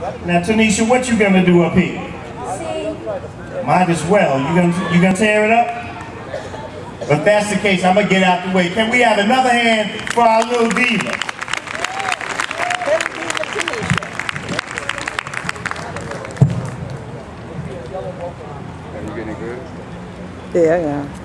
Now, Tanasia, what you gonna do up here? Might as well. You gonna you gonna tear it up? But that's the case, I'm gonna get out the way. Can we have another hand for our little diva? Yeah, yeah.